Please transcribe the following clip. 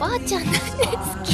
ばあちゃんなんですけど。